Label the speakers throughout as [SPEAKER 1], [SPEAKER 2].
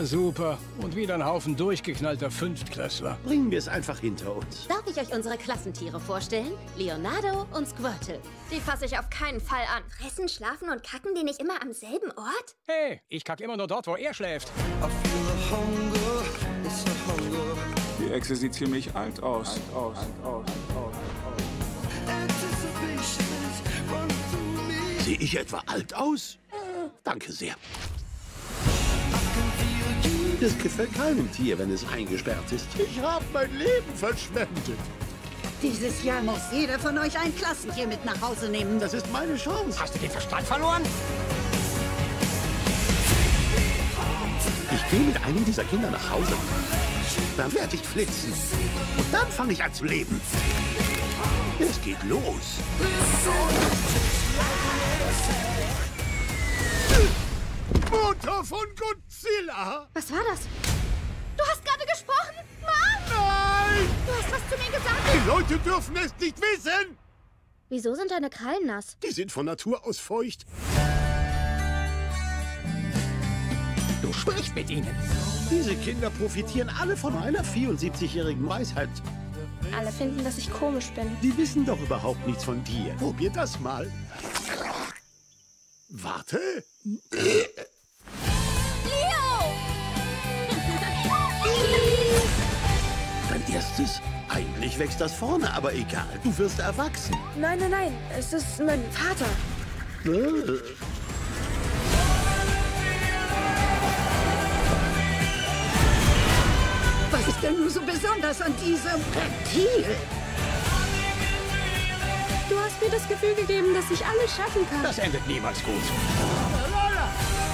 [SPEAKER 1] Na super. Und wieder ein Haufen durchgeknallter Fünftklässler.
[SPEAKER 2] Bringen wir es einfach hinter uns.
[SPEAKER 3] Darf ich euch unsere Klassentiere vorstellen? Leonardo und Squirtle. Die fasse ich auf keinen Fall an.
[SPEAKER 4] Fressen, schlafen und kacken die nicht immer am selben Ort?
[SPEAKER 1] Hey, ich kack immer nur dort, wo er schläft.
[SPEAKER 5] Die Echse sieht ziemlich alt aus. Alt aus. Alt aus.
[SPEAKER 2] Sehe ich etwa alt aus? Danke sehr. Das gefällt keinem Tier, wenn es eingesperrt ist. Ich habe mein Leben verschwendet.
[SPEAKER 6] Dieses Jahr muss jeder von euch ein Klassentier mit nach Hause nehmen.
[SPEAKER 2] Das ist meine Chance.
[SPEAKER 1] Hast du den Verstand verloren?
[SPEAKER 2] Ich gehe mit einem dieser Kinder nach Hause. Dann werde ich flitzen. Und dann fange ich an zu leben. Es geht los. Mutter von Godzilla!
[SPEAKER 4] Was war das? Du hast gerade gesprochen? Mann!
[SPEAKER 2] Nein!
[SPEAKER 4] Du hast was zu mir gesagt?
[SPEAKER 2] Die Leute dürfen es nicht wissen!
[SPEAKER 4] Wieso sind deine Krallen nass?
[SPEAKER 2] Die sind von Natur aus feucht.
[SPEAKER 1] Du sprichst mit ihnen.
[SPEAKER 2] Diese Kinder profitieren alle von meiner 74-jährigen Weisheit.
[SPEAKER 4] Alle finden, dass ich komisch bin.
[SPEAKER 2] Die wissen doch überhaupt nichts von dir. Probier das mal. Warte. Erstes? Eigentlich wächst das vorne, aber egal. Du wirst erwachsen.
[SPEAKER 4] Nein, nein, nein. Es ist mein Vater.
[SPEAKER 2] Äh.
[SPEAKER 6] Was ist denn nur so besonders an diesem Reptil?
[SPEAKER 4] Du hast mir das Gefühl gegeben, dass ich alles schaffen kann.
[SPEAKER 1] Das endet niemals gut.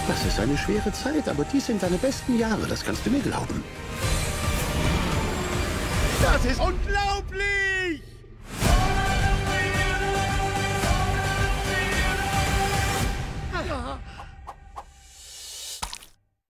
[SPEAKER 2] Das ist eine schwere Zeit, aber dies sind deine besten Jahre, das kannst du mir glauben. Das ist unglaublich!